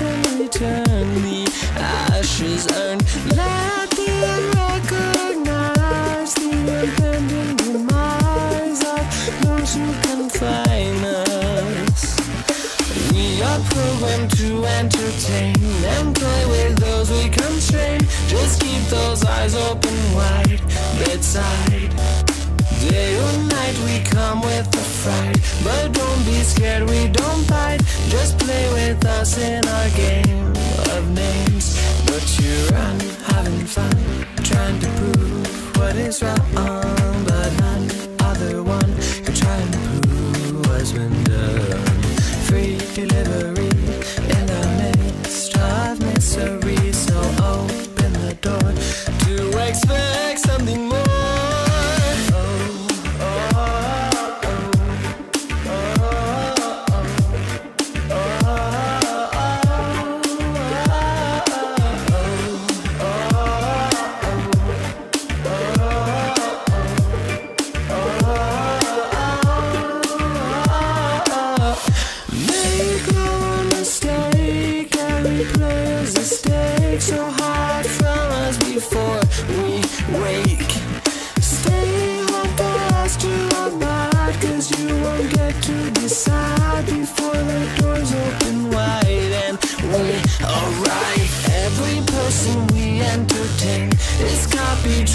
in return the ashes. Let the unrecognized the impending demise of those who confine us. We are programmed to entertain and play with those we constrain. Just keep those eyes open wide. Come with the fright But don't be scared, we don't bite Just play with us in our game of names. But you run, having fun Trying to prove what is wrong. But none other one can try and prove what's been done. Free delivery in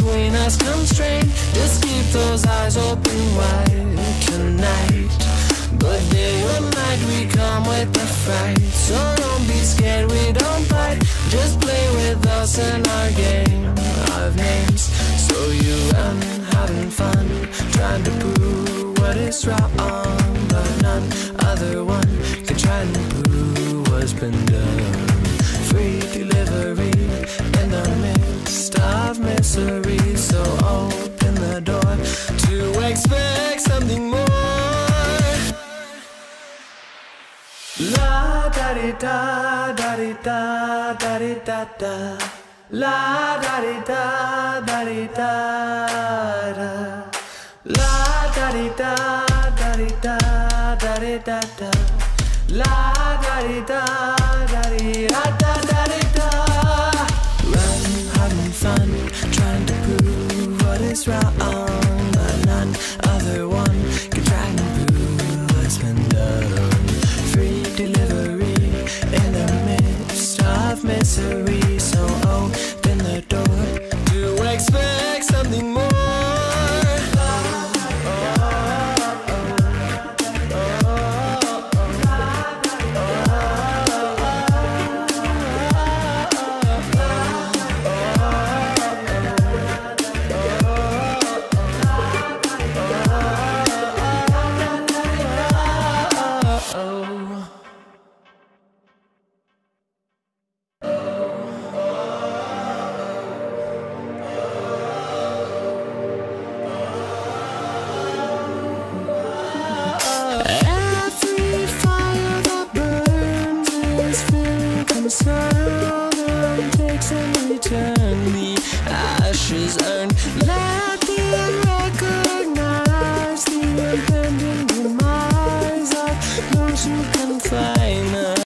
between us constrained. Just keep those eyes open wide tonight. But day or night we come with the fright So don't be scared, we don't bite Just play with us in our game of names. So you run, having fun Trying to prove what is wrong. But none other one can try and prove what's been done di da da di da. Da di da da La da di da. Da di da da La da di da da. Di da da di da da La da di da da di da da da di da Run, having fun, trying to prove what is wrong But none other one misery. return.